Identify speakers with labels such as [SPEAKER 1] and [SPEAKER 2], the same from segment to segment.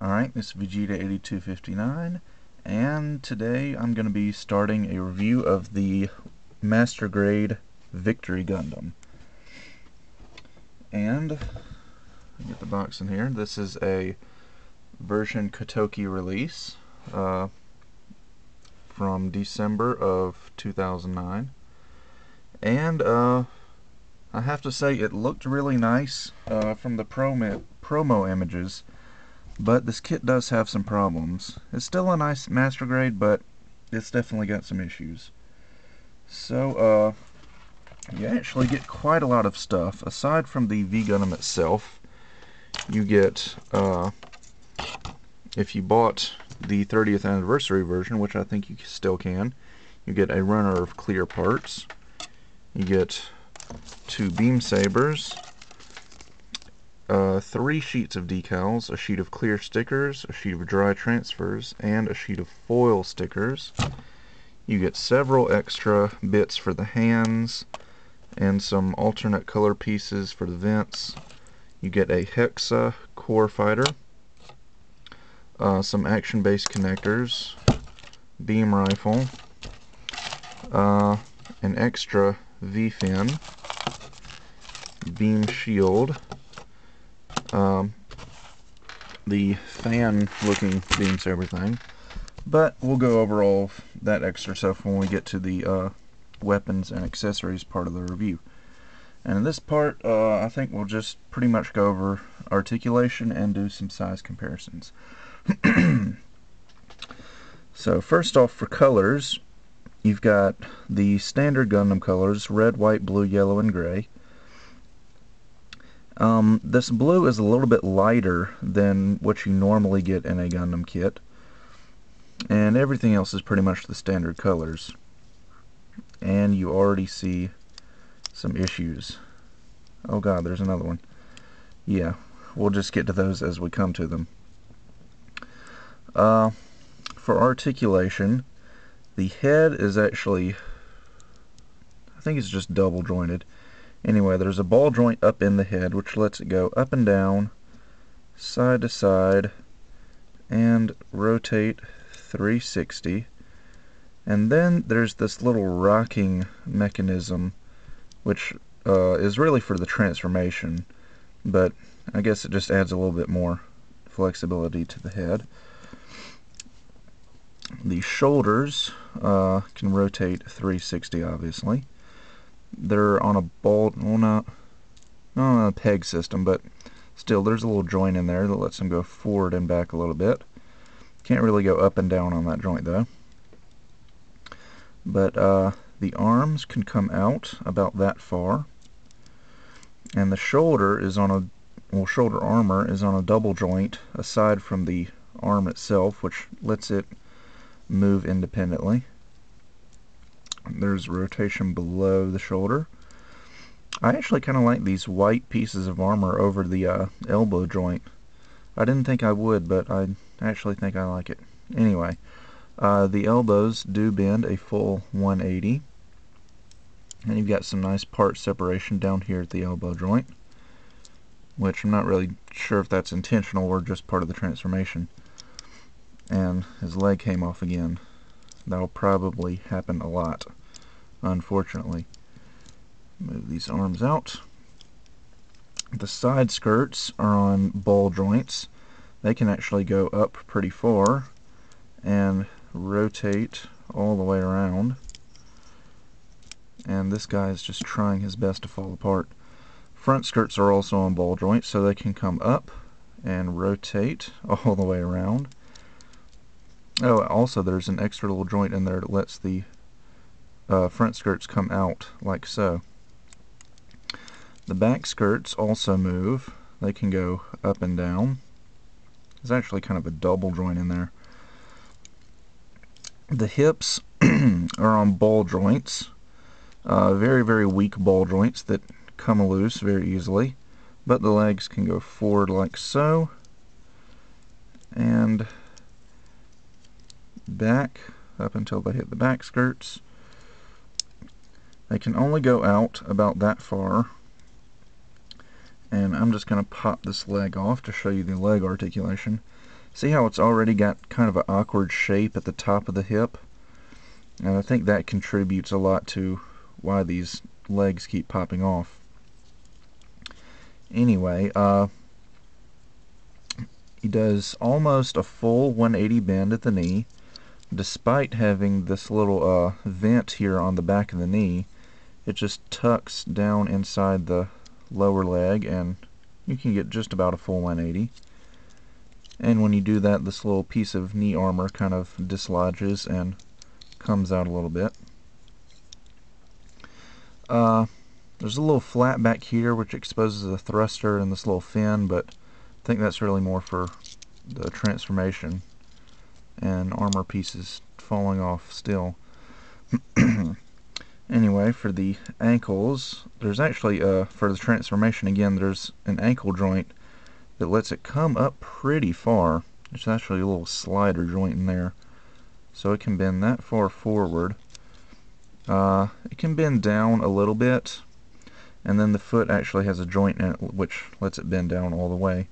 [SPEAKER 1] Alright, this is Vegeta8259 and today I'm going to be starting a review of the Master Grade Victory Gundam. And, get the box in here, this is a version Katoki release uh, from December of 2009. And uh, I have to say it looked really nice uh, from the promo, promo images. But this kit does have some problems. It's still a nice master grade, but it's definitely got some issues. So, uh, you actually get quite a lot of stuff. Aside from the V-Gundam itself, you get, uh, if you bought the 30th anniversary version, which I think you still can, you get a runner of clear parts. You get two beam sabers, uh, three sheets of decals, a sheet of clear stickers, a sheet of dry transfers, and a sheet of foil stickers. You get several extra bits for the hands and some alternate color pieces for the vents. You get a Hexa core fighter, uh, some action-based connectors, beam rifle, uh, an extra V-fin, beam shield, um, the fan looking beam saber thing. But we'll go over all that extra stuff when we get to the uh, weapons and accessories part of the review. And in this part, uh, I think we'll just pretty much go over articulation and do some size comparisons. so first off for colors, you've got the standard Gundam colors, red, white, blue, yellow, and gray. Um, this blue is a little bit lighter than what you normally get in a Gundam kit. And everything else is pretty much the standard colors. And you already see some issues. Oh god, there's another one. Yeah, we'll just get to those as we come to them. Uh, for articulation, the head is actually, I think it's just double jointed. Anyway, there's a ball joint up in the head which lets it go up and down, side to side, and rotate 360. And then there's this little rocking mechanism which uh, is really for the transformation, but I guess it just adds a little bit more flexibility to the head. The shoulders uh, can rotate 360 obviously they're on a bolt, well not, not on a peg system, but still there's a little joint in there that lets them go forward and back a little bit. Can't really go up and down on that joint though. But uh, the arms can come out about that far. And the shoulder is on a, well shoulder armor is on a double joint aside from the arm itself, which lets it move independently. There's rotation below the shoulder. I actually kind of like these white pieces of armor over the uh, elbow joint. I didn't think I would, but I actually think I like it. Anyway, uh, the elbows do bend a full 180. And you've got some nice part separation down here at the elbow joint. Which I'm not really sure if that's intentional or just part of the transformation. And his leg came off again. That'll probably happen a lot unfortunately. Move these arms out. The side skirts are on ball joints. They can actually go up pretty far and rotate all the way around. And this guy is just trying his best to fall apart. Front skirts are also on ball joints, so they can come up and rotate all the way around. Oh, also there's an extra little joint in there that lets the uh, front skirts come out like so. The back skirts also move. They can go up and down. There's actually kind of a double joint in there. The hips are on ball joints. Uh, very, very weak ball joints that come loose very easily. But the legs can go forward like so. And back up until they hit the back skirts. They can only go out about that far. And I'm just going to pop this leg off to show you the leg articulation. See how it's already got kind of an awkward shape at the top of the hip? And I think that contributes a lot to why these legs keep popping off. Anyway, uh, he does almost a full 180 bend at the knee, despite having this little uh, vent here on the back of the knee. It just tucks down inside the lower leg and you can get just about a full 180. And when you do that, this little piece of knee armor kind of dislodges and comes out a little bit. Uh, there's a little flat back here which exposes the thruster and this little fin, but I think that's really more for the transformation and armor pieces falling off still. anyway, for the ankles, there's actually, uh, for the transformation again, there's an ankle joint that lets it come up pretty far. There's actually a little slider joint in there. So it can bend that far forward. Uh, it can bend down a little bit, and then the foot actually has a joint in it which lets it bend down all the way.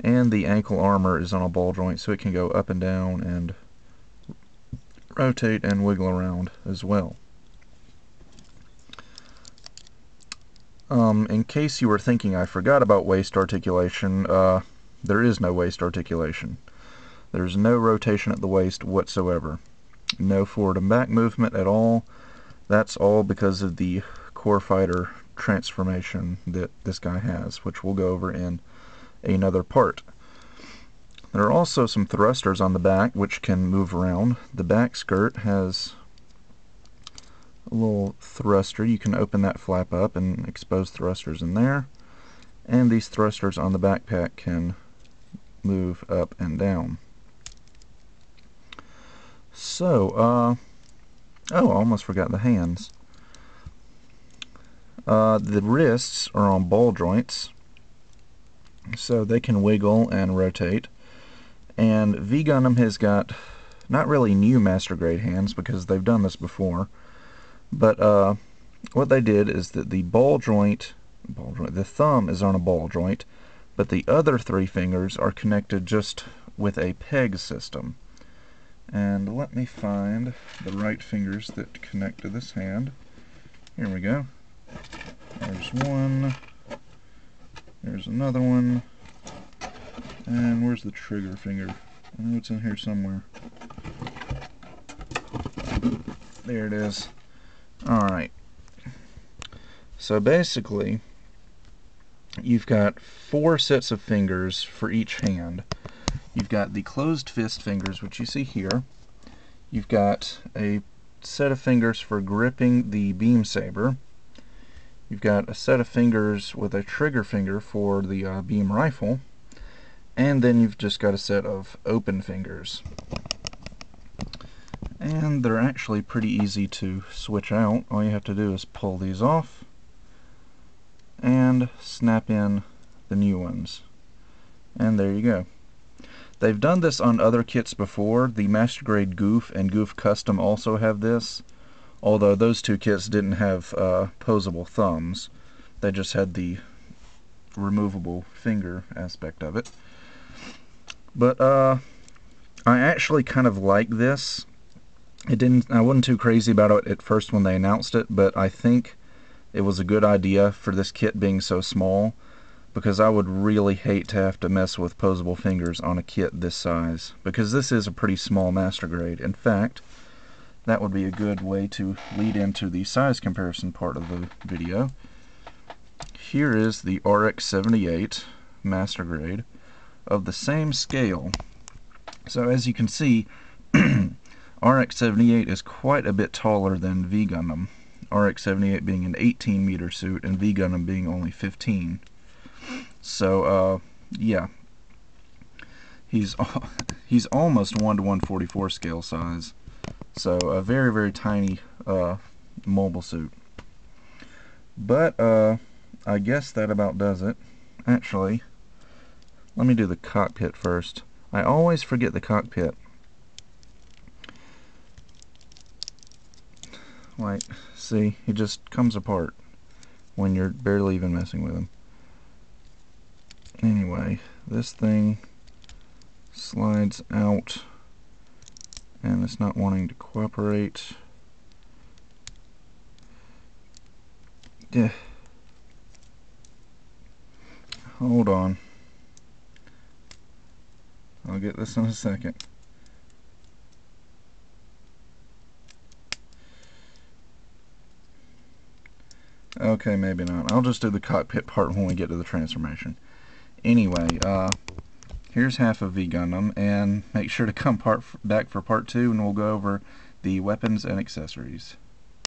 [SPEAKER 1] And the ankle armor is on a ball joint, so it can go up and down and rotate and wiggle around as well. Um, in case you were thinking I forgot about waist articulation, uh, there is no waist articulation. There's no rotation at the waist whatsoever. No forward and back movement at all. That's all because of the core fighter transformation that this guy has, which we'll go over in another part. There are also some thrusters on the back which can move around. The back skirt has little thruster. You can open that flap up and expose thrusters in there. And these thrusters on the backpack can move up and down. So, uh, oh, I almost forgot the hands. Uh, the wrists are on ball joints, so they can wiggle and rotate. And V Gundam has got not really new master grade hands because they've done this before, but uh, what they did is that the ball joint, ball joint, the thumb is on a ball joint, but the other three fingers are connected just with a peg system. And let me find the right fingers that connect to this hand. Here we go. There's one. There's another one. And where's the trigger finger? I know it's in here somewhere. There it is. Alright. So basically, you've got four sets of fingers for each hand. You've got the closed fist fingers, which you see here. You've got a set of fingers for gripping the beam saber. You've got a set of fingers with a trigger finger for the uh, beam rifle. And then you've just got a set of open fingers and they're actually pretty easy to switch out. All you have to do is pull these off and snap in the new ones. And there you go. They've done this on other kits before. The Master Grade Gouf and Gouf Custom also have this, although those two kits didn't have uh, posable thumbs. They just had the removable finger aspect of it. But uh, I actually kind of like this it didn't I wasn't too crazy about it at first when they announced it, but I think it was a good idea for this kit being so small because I would really hate to have to mess with posable fingers on a kit this size because this is a pretty small master grade. In fact, that would be a good way to lead into the size comparison part of the video. Here is the RX-78 master grade of the same scale. So as you can see, RX-78 is quite a bit taller than V Gundam. RX-78 being an 18 meter suit and V Gundam being only 15. So, uh, yeah. He's he's almost 1 to 144 scale size. So, a very, very tiny uh, mobile suit. But, uh, I guess that about does it. Actually, let me do the cockpit first. I always forget the cockpit. Like, see, he just comes apart when you're barely even messing with him. Anyway, this thing slides out and it's not wanting to cooperate. Yeah. Hold on. I'll get this in a second. Okay, maybe not. I'll just do the cockpit part when we get to the transformation. Anyway, uh, here's half of V Gundam, and make sure to come part back for part two, and we'll go over the weapons and accessories.